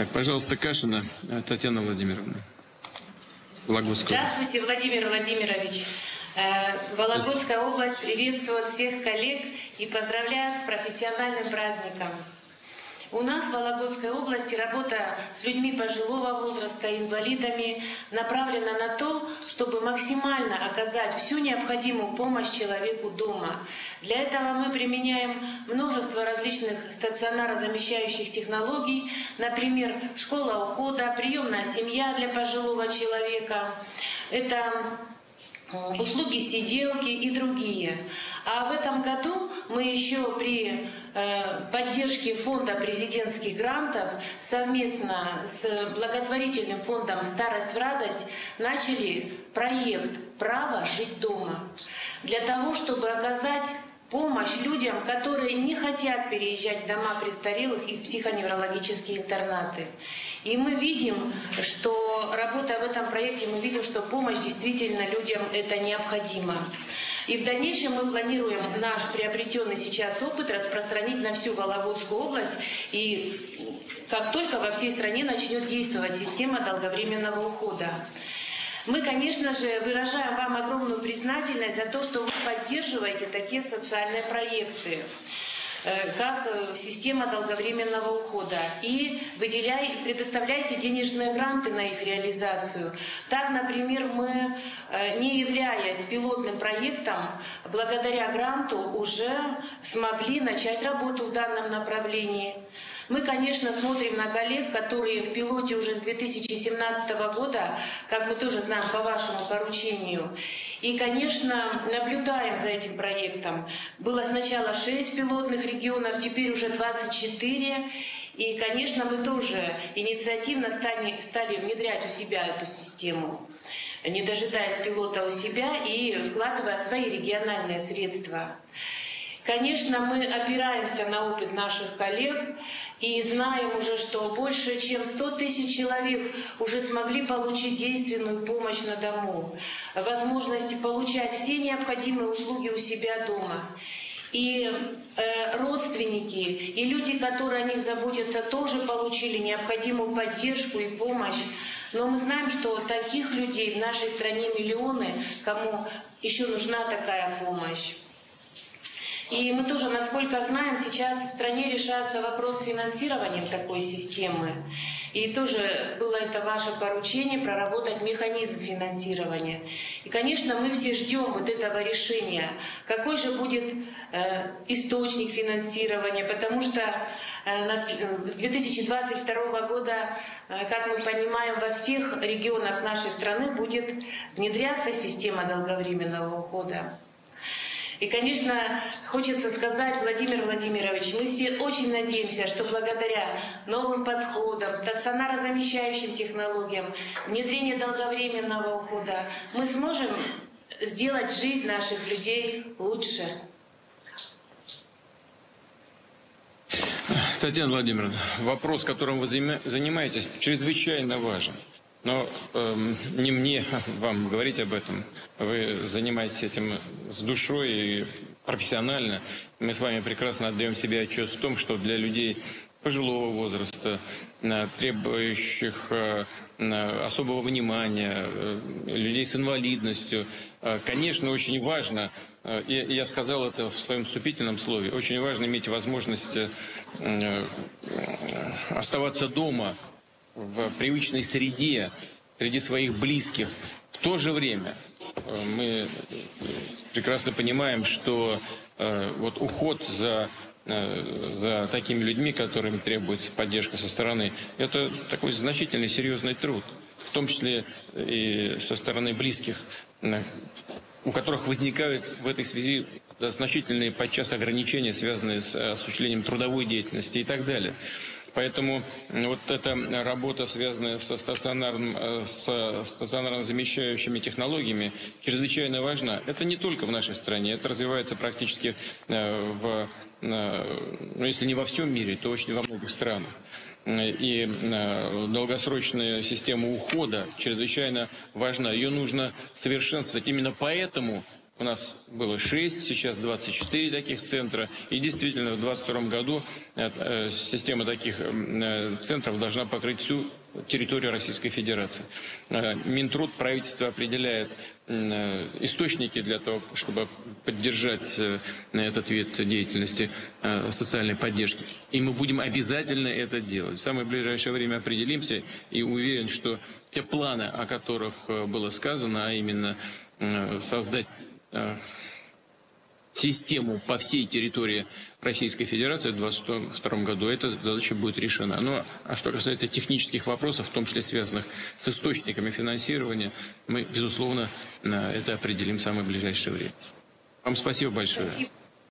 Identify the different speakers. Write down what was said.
Speaker 1: Так, пожалуйста, Кашина Татьяна Владимировна.
Speaker 2: Вологодская. Здравствуйте, Владимир Владимирович. Э, Вологодская область приветствует всех коллег и поздравляет с профессиональным праздником. У нас в Вологодской области работа с людьми пожилого возраста, инвалидами направлена на то, чтобы максимально оказать всю необходимую помощь человеку дома. Для этого мы применяем множество различных стационарозамещающих технологий, например, школа ухода, приемная семья для пожилого человека. Это услуги сиделки и другие. А в этом году мы еще при э, поддержке фонда президентских грантов совместно с благотворительным фондом «Старость в радость» начали проект «Право жить дома» для того, чтобы оказать помощь людям, которые не хотят переезжать в дома престарелых и в психоневрологические интернаты. И мы видим, что работая в этом проекте, мы видим, что помощь действительно людям это необходима. И в дальнейшем мы планируем наш приобретенный сейчас опыт распространить на всю Вологодскую область. И как только во всей стране начнет действовать система долговременного ухода. Мы, конечно же, выражаем вам огромную признательность за то, что вы поддерживаете такие социальные проекты как э, система долговременного ухода и выделяй, предоставляйте денежные гранты на их реализацию. Так, например, мы, э, не являясь пилотным проектом, благодаря гранту уже смогли начать работу в данном направлении. Мы, конечно, смотрим на коллег, которые в пилоте уже с 2017 года, как мы тоже знаем по вашему поручению. И, конечно, наблюдаем за этим проектом. Было сначала 6 пилотных регионов, теперь уже 24. И, конечно, мы тоже инициативно стали, стали внедрять у себя эту систему, не дожидаясь пилота у себя и вкладывая свои региональные средства. Конечно, мы опираемся на опыт наших коллег и знаем уже, что больше чем 100 тысяч человек уже смогли получить действенную помощь на дому, возможности получать все необходимые услуги у себя дома. И э, родственники, и люди, которые о них заботятся, тоже получили необходимую поддержку и помощь. Но мы знаем, что таких людей в нашей стране миллионы, кому еще нужна такая помощь. И мы тоже, насколько знаем, сейчас в стране решается вопрос с финансированием такой системы. И тоже было это ваше поручение проработать механизм финансирования. И, конечно, мы все ждем вот этого решения. Какой же будет э, источник финансирования? Потому что э, с 2022 года, э, как мы понимаем, во всех регионах нашей страны будет внедряться система долговременного ухода. И, конечно, хочется сказать, Владимир Владимирович, мы все очень надеемся, что благодаря новым подходам, стационарозамещающим технологиям, внедрению долговременного ухода, мы сможем сделать жизнь наших людей лучше.
Speaker 1: Татьяна Владимировна, вопрос, которым вы занимаетесь, чрезвычайно важен. Но э, не мне вам говорить об этом. Вы занимаетесь этим с душой и профессионально. Мы с вами прекрасно отдаем себе отчет в том, что для людей пожилого возраста, э, требующих э, особого внимания, э, людей с инвалидностью. Конечно, очень важно, и я сказал это в своем вступительном слове, очень важно иметь возможность оставаться дома в привычной среде, среди своих близких. В то же время э, мы э, прекрасно понимаем, что э, вот уход за за такими людьми, которым требуется поддержка со стороны, это такой значительный, серьезный труд, в том числе и со стороны близких, у которых возникают в этой связи значительные подчас ограничения, связанные с осуществлением трудовой деятельности и так далее. Поэтому вот эта работа, связанная со стационарным, э, с стационарно замещающими технологиями, чрезвычайно важна. Это не только в нашей стране, это развивается практически э, в, э, ну, если не во всем мире, то очень во многих странах. И долгосрочная система ухода чрезвычайно важна. Ее нужно совершенствовать. Именно поэтому У нас было 6, сейчас 24 таких центра. И действительно, в 2022 году э, э, система таких э, центров должна покрыть всю территорию Российской Федерации. Минтруд правительство определяет источники для того, чтобы поддержать этот вид деятельности социальной поддержки. И мы будем обязательно это делать. В самое ближайшее время определимся и уверен, что те планы, о которых было сказано, а именно создать систему по всей территории Российской Федерации в 2022 году, эта задача будет решена. Ну, а что касается технических вопросов, в том числе связанных с источниками финансирования, мы, безусловно, это определим в самое ближайшее время. Вам спасибо большое. Спасибо.